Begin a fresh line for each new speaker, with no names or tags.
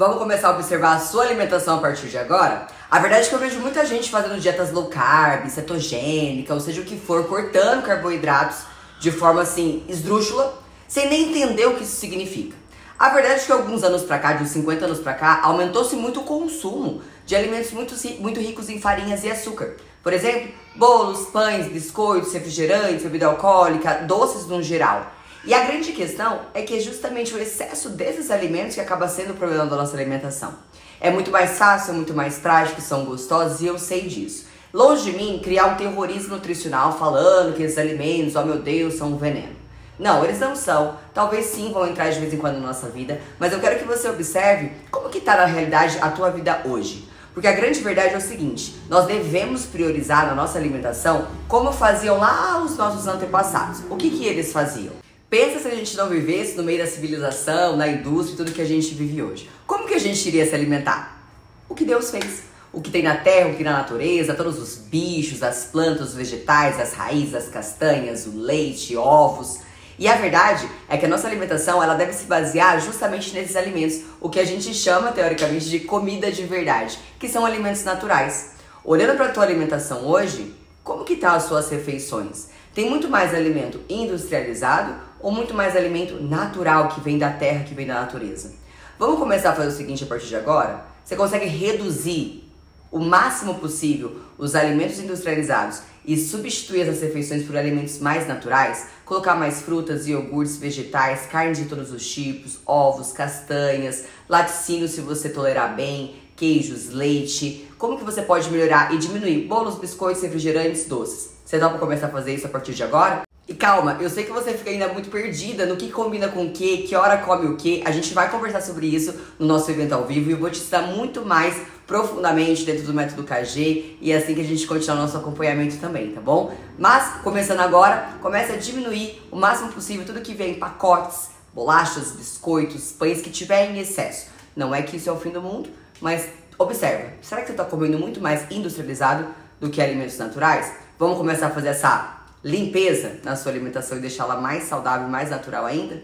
Vamos começar a observar a sua alimentação a partir de agora? A verdade é que eu vejo muita gente fazendo dietas low carb, cetogênica, ou seja o que for, cortando carboidratos de forma assim esdrúxula, sem nem entender o que isso significa. A verdade é que alguns anos pra cá, de uns 50 anos pra cá, aumentou-se muito o consumo de alimentos muito, muito ricos em farinhas e açúcar. Por exemplo, bolos, pães, biscoitos, refrigerantes, bebida alcoólica, doces no geral. E a grande questão é que é justamente o excesso desses alimentos que acaba sendo o problema da nossa alimentação. É muito mais fácil, é muito mais prático, são gostosos e eu sei disso. Longe de mim criar um terrorismo nutricional falando que esses alimentos, oh meu Deus, são um veneno. Não, eles não são. Talvez sim vão entrar de vez em quando na nossa vida, mas eu quero que você observe como que está na realidade a tua vida hoje. Porque a grande verdade é o seguinte: nós devemos priorizar na nossa alimentação como faziam lá os nossos antepassados. O que, que eles faziam? Pensa se a gente não vivesse no meio da civilização, da indústria tudo que a gente vive hoje. Como que a gente iria se alimentar? O que Deus fez. O que tem na terra, o que na natureza, todos os bichos, as plantas, os vegetais, as raízes, as castanhas, o leite, ovos. E a verdade é que a nossa alimentação ela deve se basear justamente nesses alimentos, o que a gente chama teoricamente de comida de verdade, que são alimentos naturais. Olhando para a tua alimentação hoje, como que tá as suas refeições? Tem muito mais alimento industrializado ou muito mais alimento natural que vem da terra, que vem da natureza? Vamos começar a fazer o seguinte a partir de agora? Você consegue reduzir o máximo possível os alimentos industrializados e substituir essas refeições por alimentos mais naturais, colocar mais frutas, iogurtes, vegetais, carne de todos os tipos, ovos, castanhas, laticínios se você tolerar bem, queijos, leite. Como que você pode melhorar e diminuir bolos, biscoitos, refrigerantes, doces? Você dá para começar a fazer isso a partir de agora? Calma, eu sei que você fica ainda muito perdida no que combina com o que, que hora come o que. A gente vai conversar sobre isso no nosso evento ao vivo e eu vou te ensinar muito mais profundamente dentro do método KG e é assim que a gente continua o nosso acompanhamento também, tá bom? Mas, começando agora, comece a diminuir o máximo possível tudo que vem em pacotes, bolachas, biscoitos, pães que tiver em excesso. Não é que isso é o fim do mundo, mas observa, será que você está comendo muito mais industrializado do que alimentos naturais? Vamos começar a fazer essa limpeza na sua alimentação e deixá-la mais saudável, mais natural ainda?